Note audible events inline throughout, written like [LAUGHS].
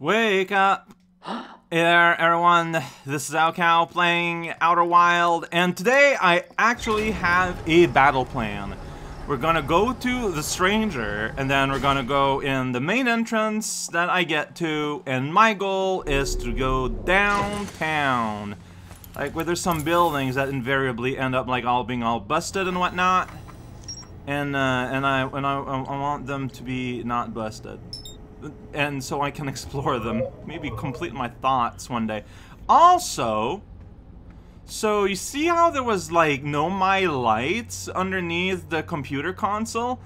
Wake up! Hey there, everyone. This is raocow playing Outer Wild, and today I actually have a battle plan. We're gonna go to the Stranger, and then we're gonna go in the main entrance that I get to, and my goal is to go downtown. Like, where there's some buildings that invariably end up, like, all being all busted and whatnot. And, uh, and I, and I, I want them to be not busted and so I can explore them. Maybe complete my thoughts one day. Also, so you see how there was like Nomai lights underneath the computer console?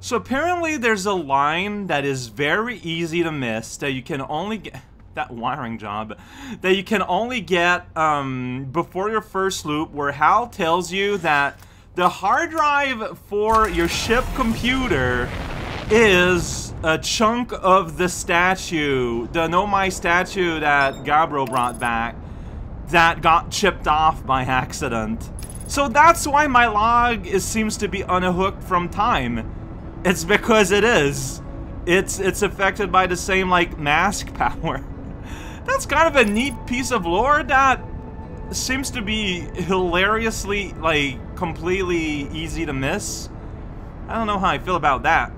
So apparently there's a line that is very easy to miss that you can only get that wiring job that you can only get um, before your first loop where Hal tells you that the hard drive for your ship computer is a chunk of the statue, the Nomai statue that Gabbro brought back, that got chipped off by accident. So that's why my log is, seems to be unhooked from time. It's because it is. It's it's affected by the same like mask [LAUGHS] power. That's kind of a neat piece of lore that seems to be hilariously like completely easy to miss. I don't know how I feel about that.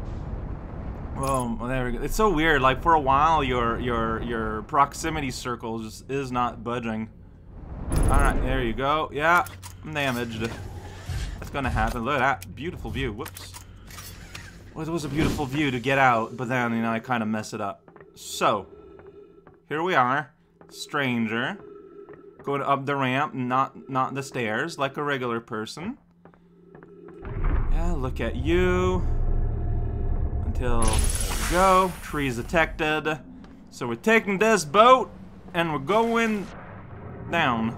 Well, there we go. It's so weird. Like for a while, your your your proximity circle just is not budging. All right, there you go. Yeah, I'm damaged. That's gonna happen. Look at that beautiful view. Whoops. Well, it was a beautiful view to get out, but then you know I kind of mess it up. So here we are, stranger, going up the ramp, not not the stairs, like a regular person. Yeah, look at you until go. Trees detected. So we're taking this boat and we're going down.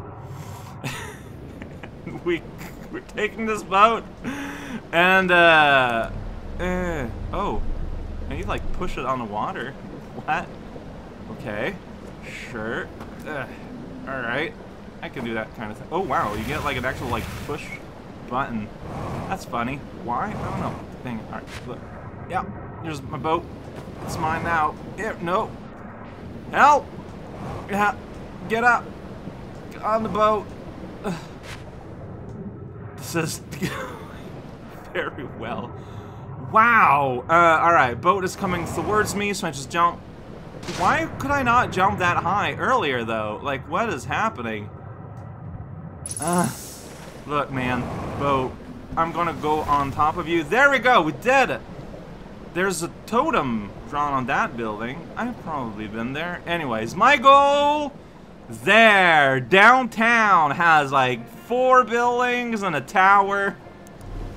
[LAUGHS] we we're taking this boat and uh, uh oh, and you like push it on the water. What? Okay, sure. Uh, all right, I can do that kind of thing. Oh wow, you get like an actual like push button. That's funny. Why? I don't know. Thing. All right, look. Yeah, here's my boat. It's mine now. Here, no. Help! Yeah, get up. Get on the boat. [SIGHS] This is [LAUGHS] very well. Wow. Uh, alright, boat is coming towards me, so I just jump. Why could I not jump that high earlier, though? Like, what is happening? Uh, look, man. Boat. I'm gonna go on top of you. There we go. We did it. There's a totem drawn on that building. I've probably been there. Anyways, my goal there. Downtown has like four buildings and a tower.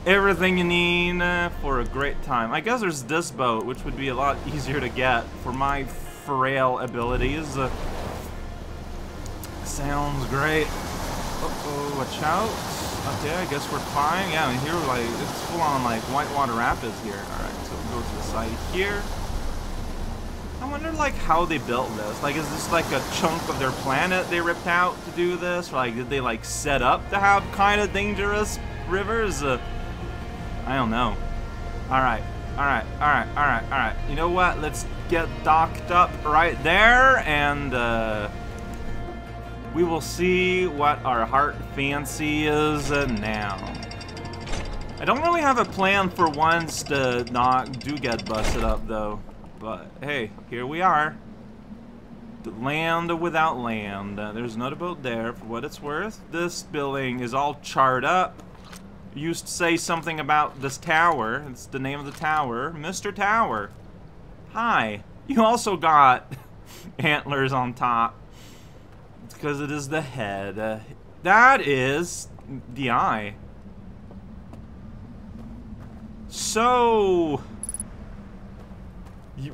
Everything you need uh, for a great time. I guess there's this boat, which would be a lot easier to get for my frail abilities. Uh, sounds great. Uh-oh, watch out. Okay, I guess we're fine. Yeah, mean, here, like, it's full on, like, Whitewater Rapids here. Alright, go to the side here. I wonder, like, how they built this. Like, is this, like, a chunk of their planet they ripped out to do this? Or, like, did they, like, set up to have kind of dangerous rivers? Uh, I don't know. Alright, alright, alright, alright, alright. You know what? Let's get docked up right there, and, uh we will see what our heart fancy is now. I don't really have a plan for once to not do get busted up though, but hey, here we are. The land without land. Uh, there's not a boat there for what it's worth. This building is all charred up. Used to say something about this tower. It's the name of the tower. Mr. Tower. Hi. You also got [LAUGHS] antlers on top because it is the head. Uh, that is the eye. So,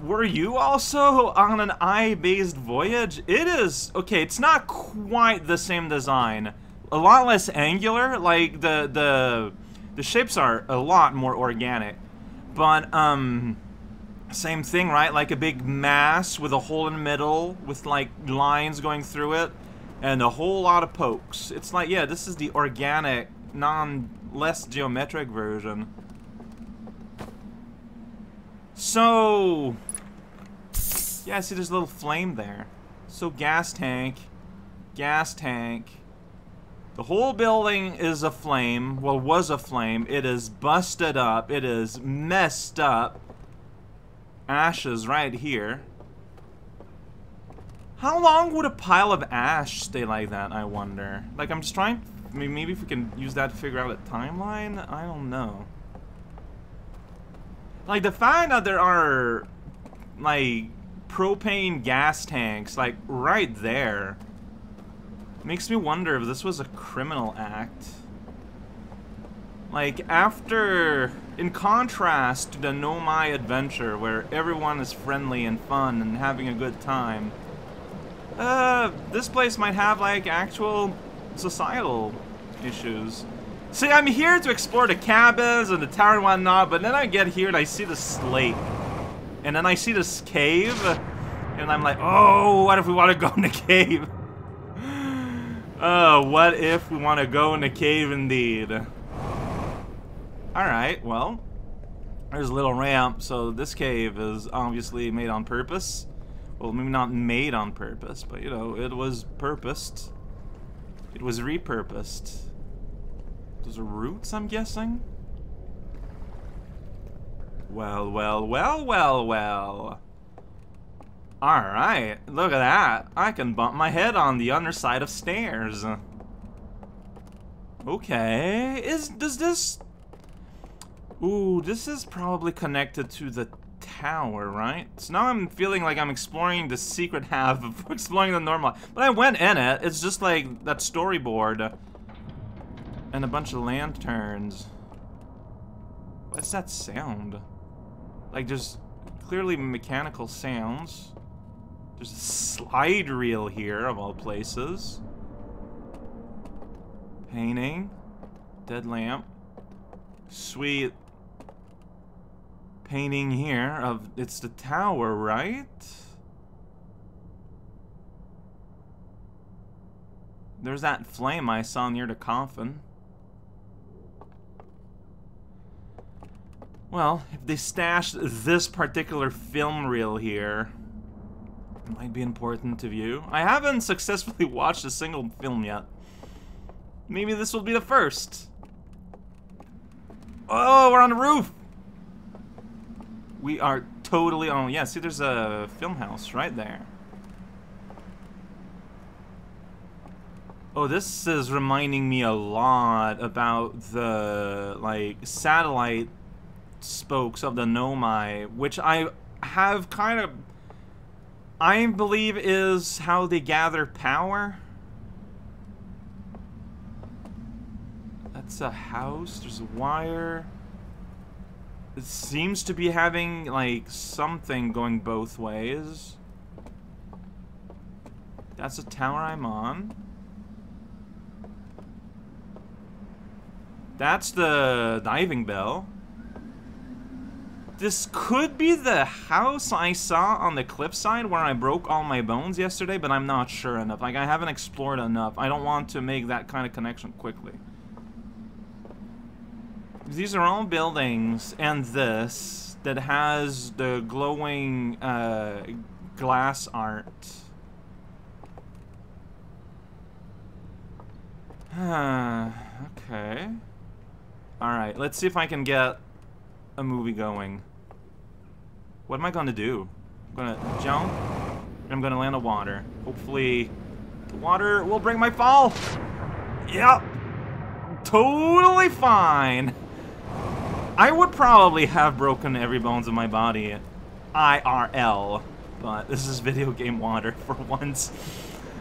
were you also on an eye-based voyage? It is, okay, it's not quite the same design. A lot less angular, like the, the, the shapes are a lot more organic. But, um, same thing, right? Like a big mass with a hole in the middle with like lines going through it and a whole lot of pokes. It's like, yeah, this is the organic, non, less geometric version. So, Yeah, see there's a little flame there. So gas tank, gas tank. The whole building is a flame. Well, was a flame. It is busted up. It is messed up. Ashes right here. How long would a pile of ash stay like that, I wonder? Like, I'm just trying... Maybe if we can use that to figure out a timeline? I don't know. Like, the fact that there are, like, propane gas tanks, like, right there, makes me wonder if this was a criminal act. Like, after, in contrast to the Nomai adventure, where everyone is friendly and fun and having a good time, uh, this place might have, like, actual societal issues. See, I'm here to explore the cabins and the tower and whatnot, but then I get here and I see this lake. And then I see this cave, and I'm like, oh, what if we want to [LAUGHS] go in the cave? [LAUGHS] Oh, what if we want to go in the cave indeed? Alright, well, there's a little ramp, so this cave is obviously made on purpose. Well, maybe not made on purpose, but you know, it was purposed. It was repurposed. Those are roots, I'm guessing? Well, well, well, well, well. Alright, look at that. I can bump my head on the underside of stairs. Okay, is does this... Ooh, this is probably connected to the tower, right? So now I'm feeling like I'm exploring the secret half of [LAUGHS] exploring the normal. But I went in it. It's just like that storyboard. And a bunch of lanterns. What's that sound? Like, there's clearly mechanical sounds. There's a slide reel here, of all places. Painting. Dead lamp. Sweet. Painting here of... It's the tower, right? There's that flame I saw near the coffin. Well, if they stashed this particular film reel here, it might be important to view. I haven't [LAUGHS] successfully watched a single film yet. Maybe this will be the first. Oh, we're on the roof! We are totally on. Yeah, see, there's a film house right there. Oh, this is reminding me a lot about the, like, satellite spokes of the Nomai, which I have kind of, I believe is how they gather power. That's a house, there's a wire. It seems to be having, like, something going both ways. That's a tower I'm on. That's the diving bell. This could be the house I saw on the cliffside where I broke all my bones yesterday, but I'm not sure enough. Like, I haven't explored enough. I don't want to make that kind of connection quickly. These are all buildings, and this, that has the glowing uh, glass art. [SIGHS] okay. Alright, let's see if I can get a movie going. What am I gonna do? I'm gonna jump, and I'm gonna land on water. Hopefully, the water will break my fall. Yep. Totally fine. I would probably have broken every bones of my body IRL, but this is video game water [LAUGHS] for once.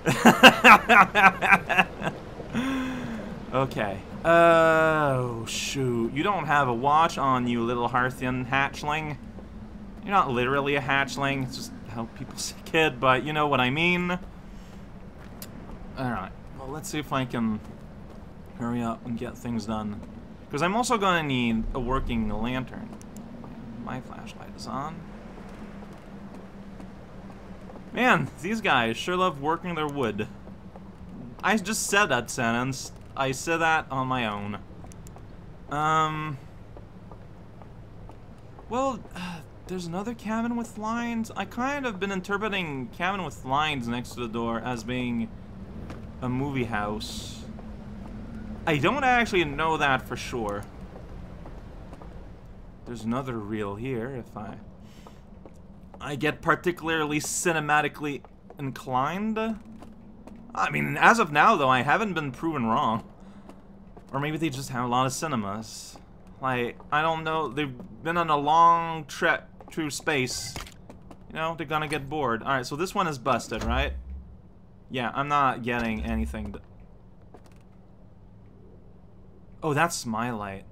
[LAUGHS] okay. Oh, shoot. You don't have a watch on you, little Hearthian hatchling. You're not literally a hatchling. It's just how people say kid, but you know what I mean. Alright. Well, let's see if I can hurry up and get things done. Because I'm also going to need a working lantern. My flashlight is on. Man, these guys sure love working their wood. I just said that sentence. I said that on my own. Um. Well, there's another cabin with lines. I kind of been interpreting cabin with lines next to the door as being a movie house. I don't actually know that for sure. There's another reel here if I I get particularly cinematically inclined. I mean, as of now though, I haven't been proven wrong. Or maybe they just have a lot of cinemas. Like, I don't know, they've been on a long trip through space. You know, they're gonna get bored. Alright, so this one is busted, right? Yeah, I'm not getting anything. Oh, that's my light.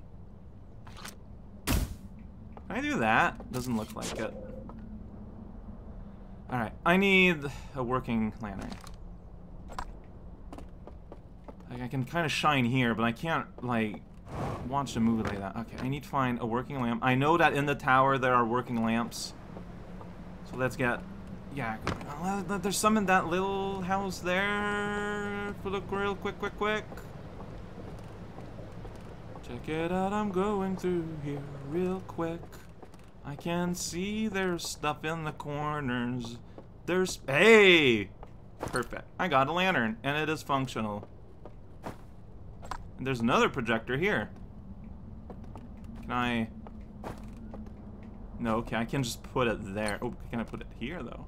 Can I do that? Doesn't look like it. Alright, I need a working lantern. Like, I can kind of shine here, but I can't, like, watch a movie like that. Okay, I need to find a working lamp. I know that in the tower there are working lamps. So let's get... Yeah, there's some in that little house there. Look real quick, quick, quick. Check it out, I'm going through here real quick. I can see there's stuff in the corners. There's... Hey! Perfect. I got a lantern, and it is functional. And there's another projector here. Can I... No, okay, I can just put it there. Oh, can I put it here, though?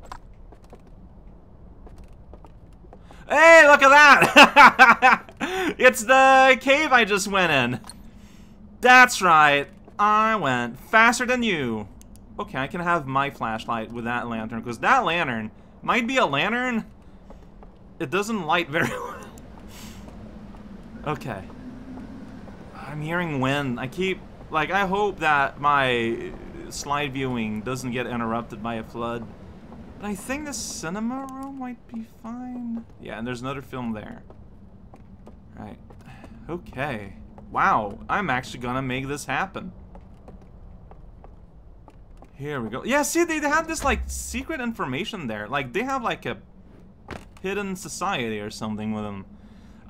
Hey, look at that! [LAUGHS] it's the cave I just went in. That's right. I went faster than you. Okay, I can have my flashlight with that lantern, because that lantern might be a lantern. It doesn't light very [LAUGHS] well. okay. I'm hearing wind. I keep, like, I hope that my slide viewing doesn't get interrupted by a flood. But I think the cinema room might be fine. Yeah, and there's another film there. Right. Okay. Wow, I'm actually gonna make this happen. Here we go. Yeah, see, they have this, like, secret information there. Like, they have, like, a hidden society or something with them.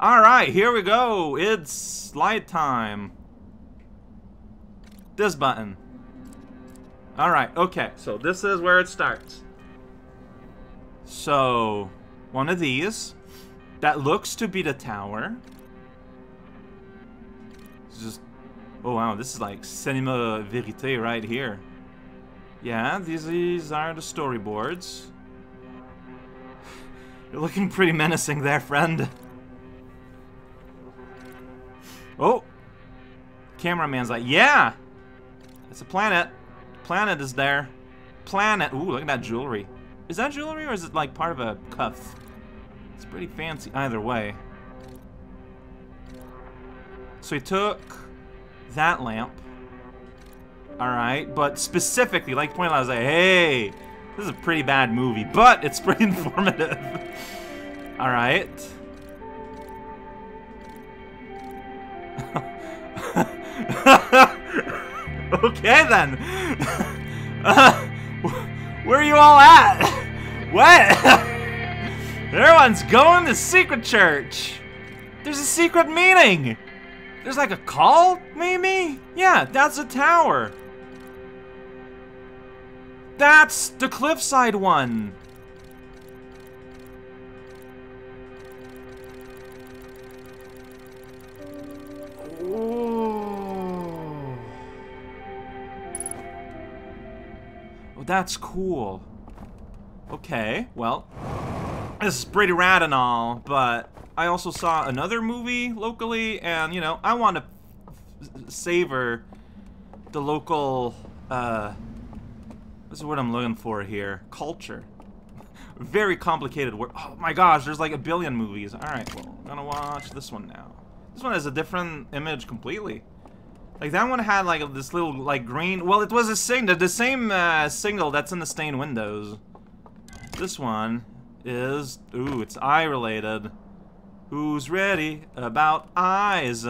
Alright, here we go. It's light time. This button. Alright, okay. So this is where it starts. So, one of these. That looks to be the tower. It's just... Oh wow, this is like cinema verite right here. Yeah, these, are the storyboards. [SIGHS] You're looking pretty menacing there, friend. Oh! Cameraman's like, yeah! It's a planet. Planet is there. Planet. Ooh, look at that jewelry. Is that jewelry or is it like part of a cuff? It's pretty fancy either way. So he took that lamp. Alright, but specifically, like pointed out, I was like, hey, this is a pretty bad movie, but it's pretty [LAUGHS] informative. Alright. [LAUGHS] okay then. Uh, [LAUGHS] where are you all at? [LAUGHS] What? Everyone's going to secret church. There's a secret meeting. There's like a call, maybe? Yeah, that's a tower. That's the cliffside one. Oh, that's cool. Okay, well, this is pretty rad and all, but I also saw another movie locally, and, you know, I want to savor the local, uh, this is what I'm looking for here. Culture. Very complicated word. Oh my gosh, there's like a billion movies. Alright, well, I'm gonna watch this one now. This one has a different image completely. Like that one had like this little like green. Well, it was a signal, the same uh, signal that's in the stained windows. This one is ooh, it's eye related. Who's ready about eyes?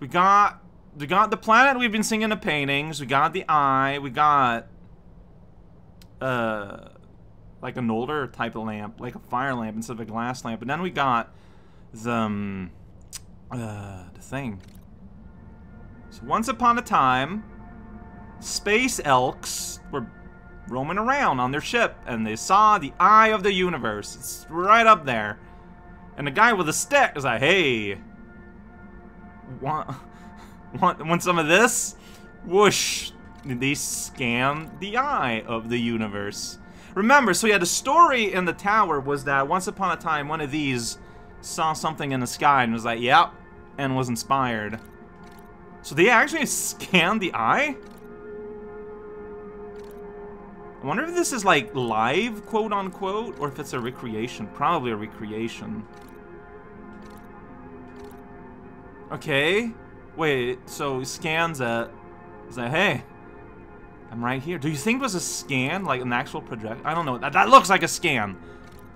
We got we got the planet we've been seeing in the paintings. We got the eye. We got uh like an older type of lamp, like a fire lamp instead of a glass lamp. And then we got the um, uh, the thing. So once upon a time, space elks were roaming around on their ship and they saw the eye of the universe. It's right up there. And the guy with the stick is like, hey, want, [LAUGHS] want, want some of this? Whoosh. They scan the eye of the universe. Remember, so yeah, the story in the tower was that once upon a time, one of these saw something in the sky and was like, yep, and was inspired. So they actually [LAUGHS] scanned the eye? I wonder if this is like live, quote unquote, or if it's a recreation. Probably a recreation. Okay. Wait, so he scans it. He's like, hey, I'm right here. Do you think it was a scan? Like an actual project? I don't know. That, that looks like a scan.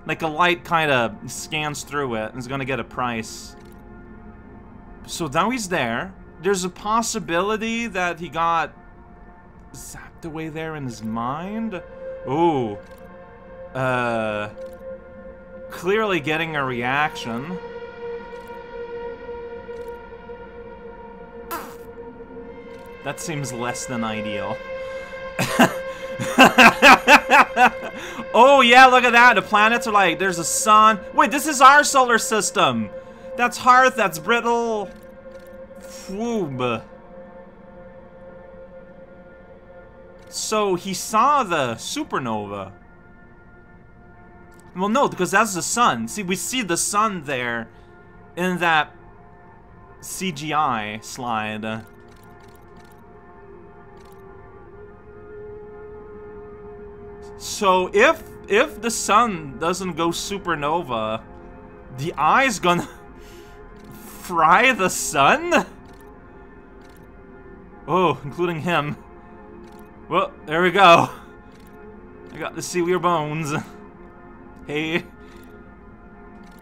Like a light kind of scans through it and is going to get a price. So now he's there. There's a possibility that he got zapped away there in his mind. Ooh. Uh. Clearly getting a reaction. That seems less than ideal. [LAUGHS] [LAUGHS] oh yeah, look at that. The planets are like, there's a sun. Wait, this is our solar system. That's Hearth, that's Brittle. Fwoob. So he saw the supernova. Well, no, because that's the sun. See, we see the sun there in that CGI slide. So if if the sun doesn't go supernova, the eye's gonna [LAUGHS] fry the sun? Oh, including him. Well, there we go. I got to see your bones. [LAUGHS] Hey.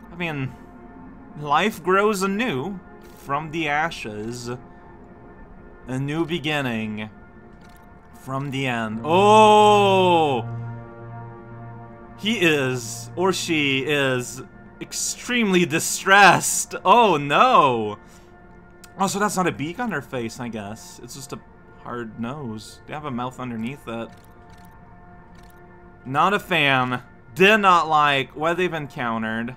I mean, life grows anew from the ashes. A new beginning from the end. Oh! He is, or she is, extremely distressed. Oh no! Oh, so that's not a beak on her face, I guess. It's just a hard nose. They have a mouth underneath it. Not a fan. Did not like what they've encountered.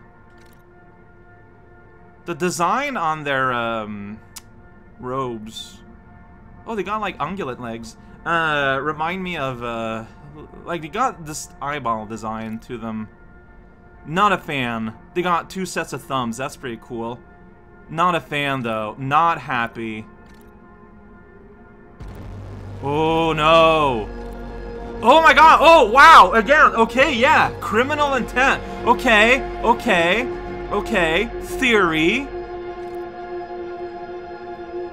The design on their um, robes. Oh, they got like ungulate legs. Uh, remind me of uh, like they got this eyeball design to them. Not a fan. They got two sets of thumbs. That's pretty cool. Not a fan, though. Not happy. Oh, no. Oh, my God. Oh, wow. Again. Okay, yeah. Criminal intent. Okay. Okay. Okay. Theory.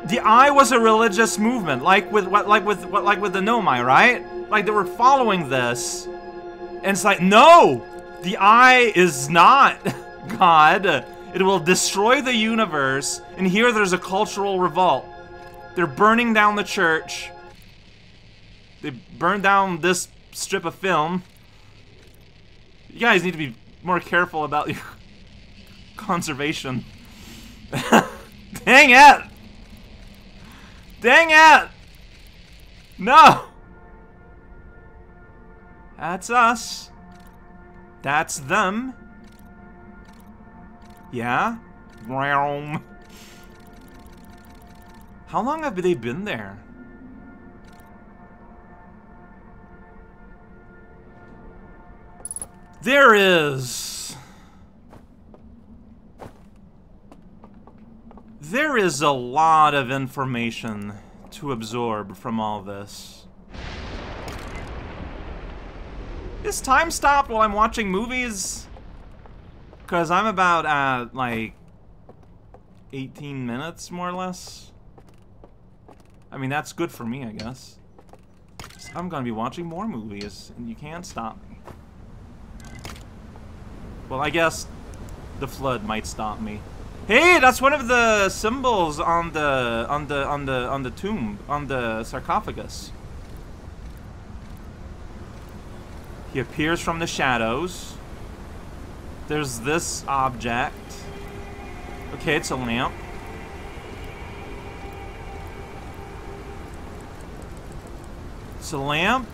The Eye was a religious movement, like with what, like with what, like with the Nomai, right? Like they were following this, and it's like, no, the Eye is not [LAUGHS] God. It will destroy the universe. And here there's a cultural revolt. They're burning down the church. They burned down this strip of film. You guys need to be more careful about your [LAUGHS] conservation. [LAUGHS] Dang it! Dang it! No! That's us. That's them. Yeah? Realm. How long have they been there? There is... There is a lot of information to absorb from all this. Is time stopped while I'm watching movies? Because I'm about at, like, 18 minutes, more or less. I mean, that's good for me, I guess. I'm gonna be watching more movies, and you can't stop me. Well, I guess the flood might stop me. Hey, that's one of the symbols on the on the on the on the tomb on the sarcophagus. He appears from the shadows. There's this object. Okay, it's a lamp. It's a lamp.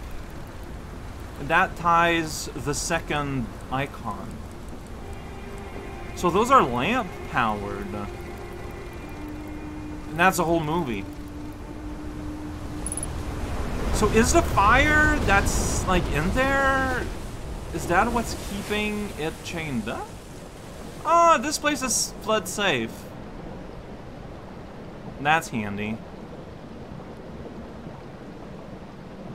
And that ties the second icon. So those are lamp powered. And that's a whole movie. So is the fire that's like in there, is that what's keeping it chained up? Oh, this place is flood safe. That's handy.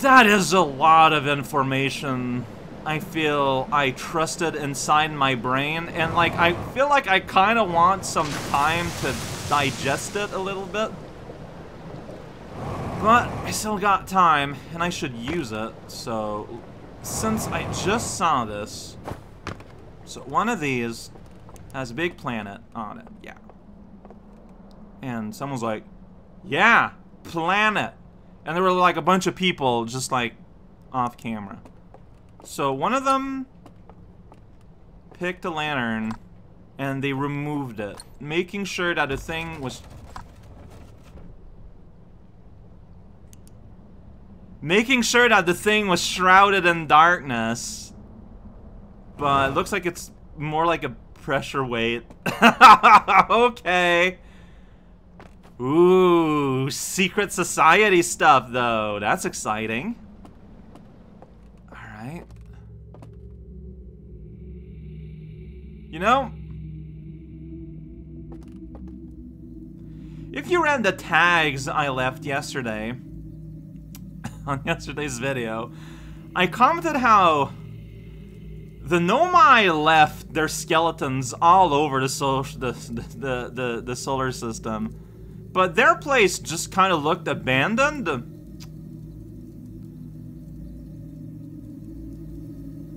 That is a lot of information. I feel I trusted inside my brain, and like I feel like I kind of want some time to digest it a little bit. But I still got time, and I should use it, so since I just saw this, so one of these has a big planet on it, yeah. And someone's like, yeah, planet. And there were like a bunch of people just like off camera. So one of them picked a lantern and they removed it, making sure that the thing was making sure that the thing was shrouded in darkness. But it looks like it's more like a pressure weight. [LAUGHS] okay. Ooh, secret society stuff, though. That's exciting. Alright. You know, if you ran the tags I left yesterday, [LAUGHS] on yesterday's video, I commented how the Nomai left their skeletons all over the, so the, the, the, the solar system. But their place just kind of looked abandoned.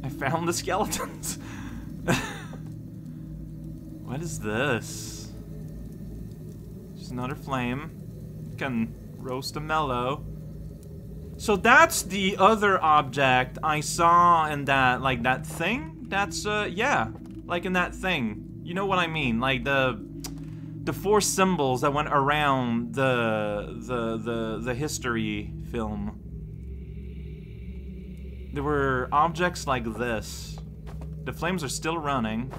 I found the skeletons. [LAUGHS] what is this? Just another flame. Can roast a mellow. So that's the other object I saw in that, like, that thing? That's, uh, yeah. Like in that thing. You know what I mean? Like the the four symbols that went around the the the the history film. There were objects like this. The flames are still running.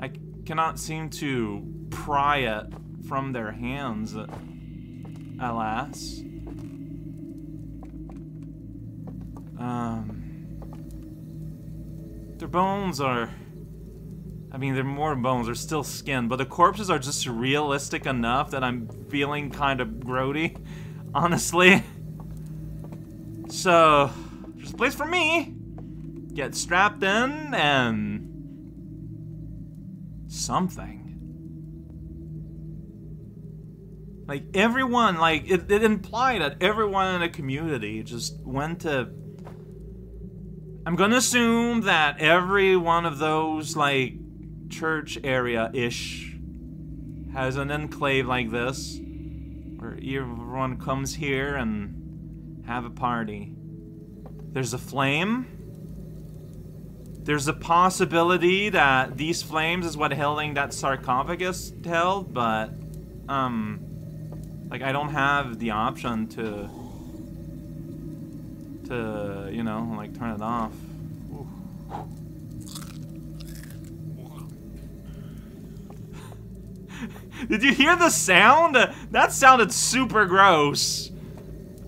I cannot seem to pry it from their hands, alas. Um, their bones are I mean, they're more bones, they're still skin, but the corpses are just realistic enough that I'm feeling kind of grody, [LAUGHS] honestly. So, there's a place for me. Get strapped in and... something. Like, everyone, like, it, it implied that everyone in the community just went to... I'm gonna assume that every one of those, like, church area-ish has an enclave like this where everyone comes here and have a party. There's a flame. There's a possibility that these flames is what holding that sarcophagus held, but, um, like, I don't have the option to, to, you know, like, turn it off. Did you hear the sound? That sounded super gross.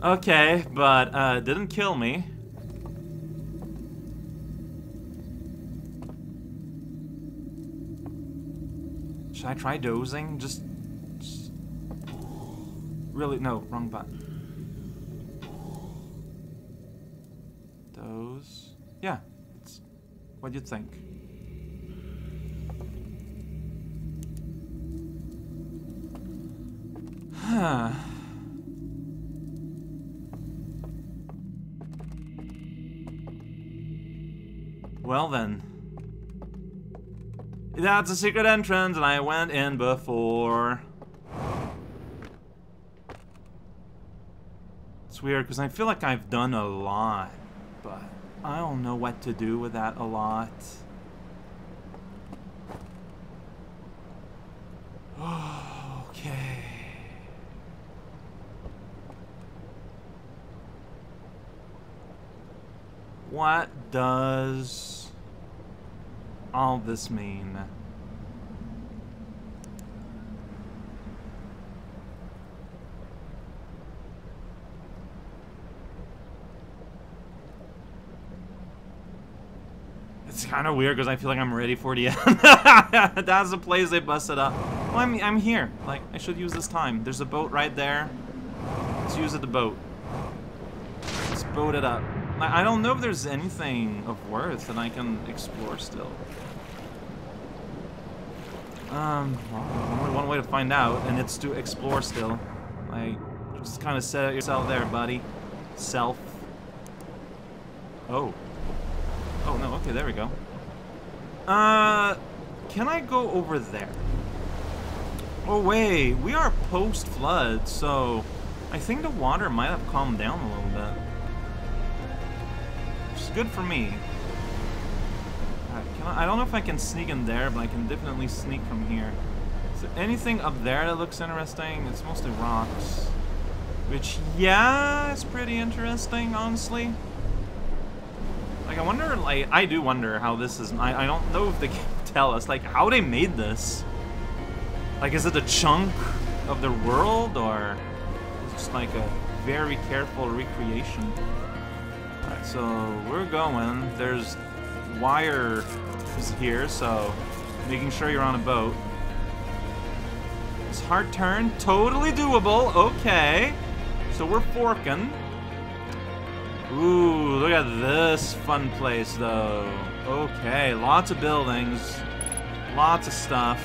Okay, but uh, didn't kill me. Should I try dozing? Just, just... Really? No, wrong button. Doze. Yeah. What'd you think? [SIGHS] well then. That's a secret entrance and I went in before. It's weird because I feel like I've done a lot, but I don't know what to do with that a lot. [SIGHS] okay. What does all this mean? Kind of weird because I feel like I'm ready for the [LAUGHS] end. That's the place they busted up. Well, I'm, I'm here. Like, I should use this time. There's a boat right there. Let's use it the boat. Let's boat it up. I, I don't know if there's anything of worth that I can explore still. Um, well, only one way to find out, and it's to explore still. Like, just kind of set yourself there, buddy. Self. Oh. Oh, no, okay, there we go. Uh, can I go over there? Oh, wait, we are post-flood, so I think the water might have calmed down a little bit. Which is good for me. Right, I, I don't know if I can sneak in there, but I can definitely sneak from here. Is there anything up there that looks interesting? It's mostly rocks. Which, yeah, it's pretty interesting, honestly. Like, I wonder, like, I do wonder how this is, I, I don't know if they can [LAUGHS] tell us, like, how they made this. Like, is it a chunk of their world, or just like a very careful recreation? Alright, so we're going. There's wire here, so making sure you're on a boat. This hard turn, totally doable, okay. So we're forking. Ooh, look at this fun place, though. Okay, lots of buildings. Lots of stuff.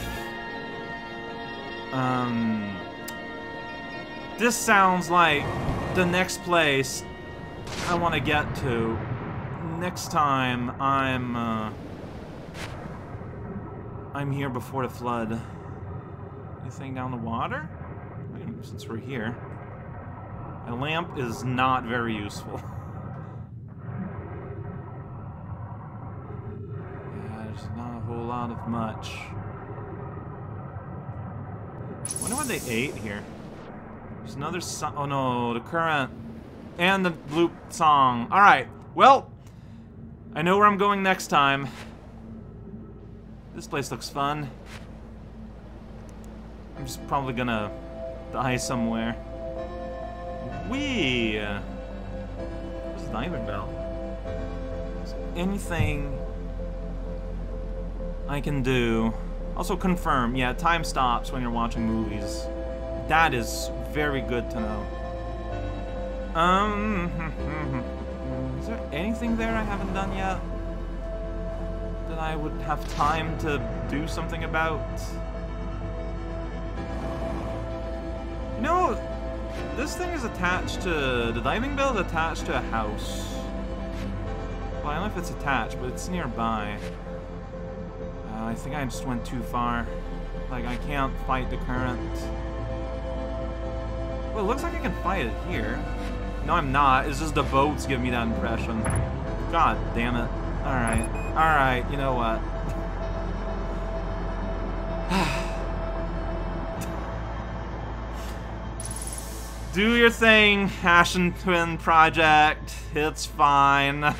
Um... This sounds like the next place I want to get to. Next time I'm, uh... I'm here before the flood. Anything down the water? Since we're here. A lamp is not very useful. [LAUGHS] There's not a whole lot of much. wonder what they ate here. There's another song. Oh no, the current. And the loop song. Alright, well, I know where I'm going next time. This place looks fun. I'm just probably gonna die somewhere. Wee! Uh, Where's the diving bell? anything I can do. Also confirm, yeah, time stops when you're watching movies. That is very good to know. Um, [LAUGHS] is there anything there I haven't done yet? That I would have time to do something about? You know, this thing is attached to, the diving bell is attached to a house. Well, I don't know if it's attached, but it's nearby. I think I just went too far. Like, I can't fight the current. Well, it looks like I can fight it here. No, I'm not. It's just the boats give me that impression. God damn it. Alright. Alright, you know what? [SIGHS] Do your thing, Ashen Twin Project. It's fine.